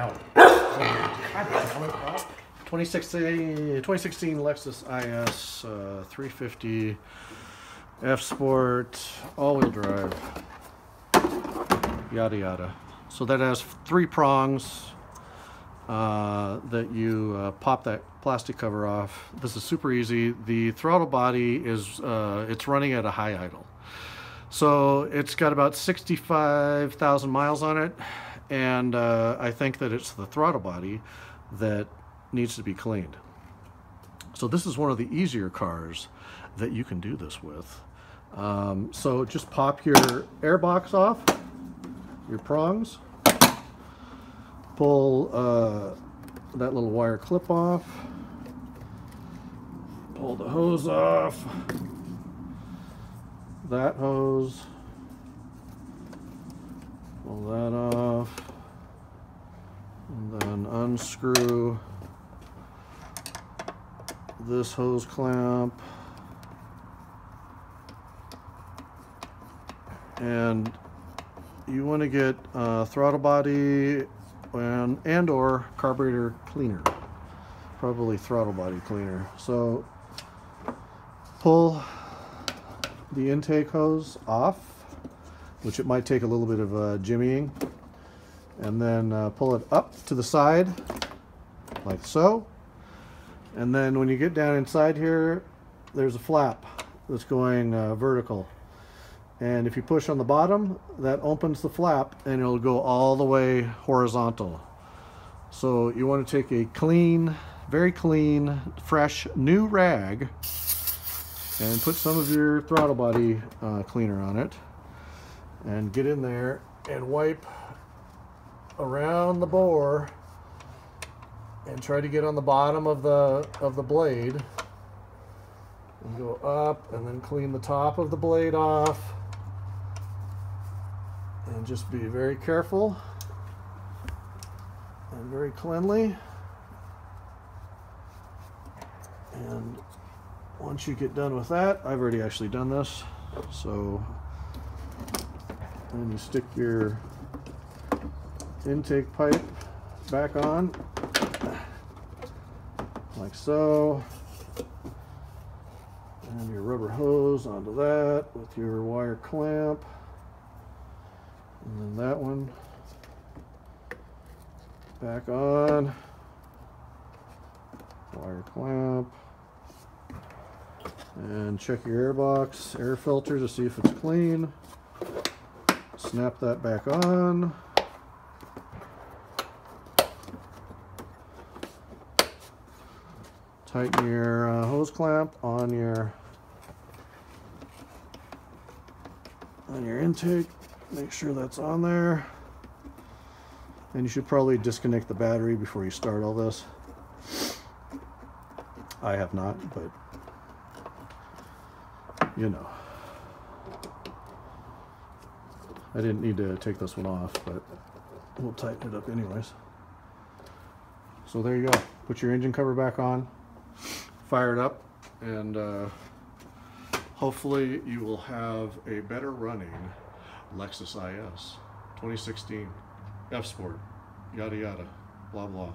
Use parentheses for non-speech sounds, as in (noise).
out. (coughs) God damn it, Rob. 2016, 2016 Lexus IS uh, 350 F Sport all-wheel drive. Yada yada. So that has three prongs uh, that you uh, pop that plastic cover off. This is super easy. The throttle body is uh, it's running at a high idle. So it's got about 65,000 miles on it, and uh, I think that it's the throttle body that needs to be cleaned. So this is one of the easier cars that you can do this with. Um, so just pop your air box off, your prongs, pull uh, that little wire clip off, pull the hose off, that hose, pull that off, and then unscrew this hose clamp. And you want to get throttle body and and or carburetor cleaner probably throttle body cleaner. So pull the intake hose off which it might take a little bit of uh, jimmying. And then uh, pull it up to the side like so. And then when you get down inside here there's a flap that's going uh, vertical. And if you push on the bottom that opens the flap and it'll go all the way horizontal. So you want to take a clean very clean fresh new rag and put some of your throttle body uh, cleaner on it and get in there and wipe around the bore and try to get on the bottom of the of the blade. And go up and then clean the top of the blade off. And just be very careful and very cleanly. And once you get done with that I've already actually done this so then you stick your intake pipe back on. Like so. And your rubber hose onto that with your wire clamp. And then that one back on. Wire clamp. And check your air box air filter to see if it's clean snap that back on. Tighten your uh, hose clamp on your on your intake. Make sure that's on there. And you should probably disconnect the battery before you start all this. I have not but you know I didn't need to take this one off but we'll tighten it up anyways. So there you go. Put your engine cover back on fire it up and uh, hopefully you will have a better running Lexus IS 2016 F Sport yada yada blah blah